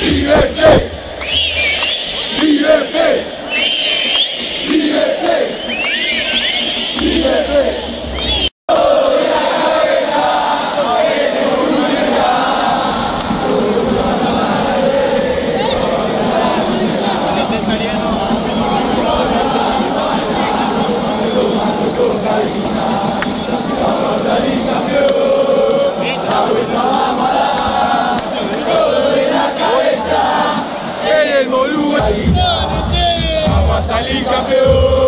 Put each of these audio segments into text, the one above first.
Yeah. A Liga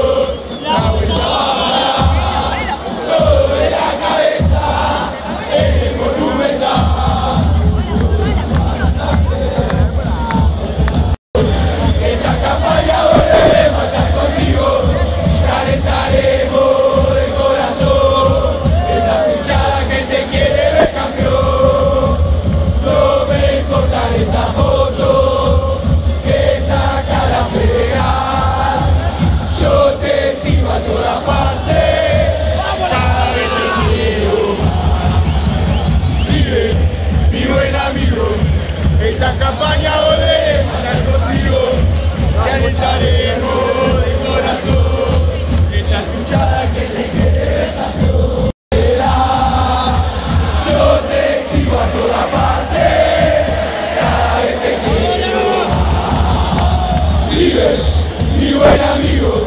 Mi buen amigo.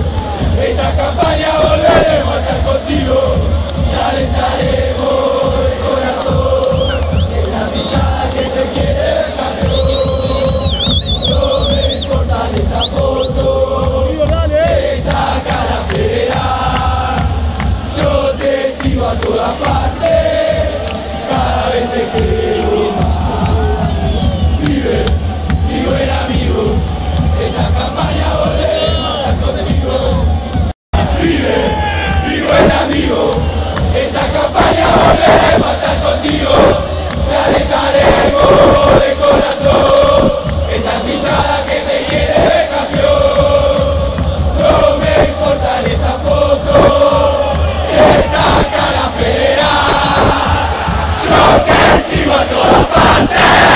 Esta campaña volveremos a estar contigo. Te alentaremos el corazón. Es la fichada que te quiere ver campeón. No me importa esa foto. Esa cara. Yo te sigo a todas partes. Cada vez te quiero. Viva toda a plateia!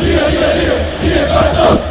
一人一人一人 iya, 声